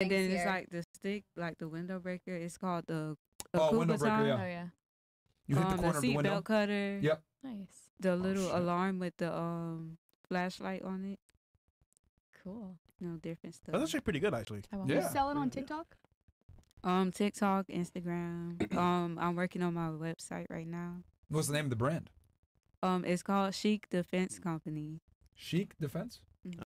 And then it's like the stick, like the window breaker. It's called the Oh, window breaker, yeah. Oh yeah. You hit the um, corner the seat of the window. belt cutter. Yep. Nice. The oh, little oh, alarm with the um flashlight on it. Cool. No different stuff. That's actually pretty good, actually. Yeah. You sell it on. TikTok? Um, TikTok, Instagram. um, I'm working on my website right now. What's the name of the brand? Um, it's called Chic Defense Company. Chic Defense.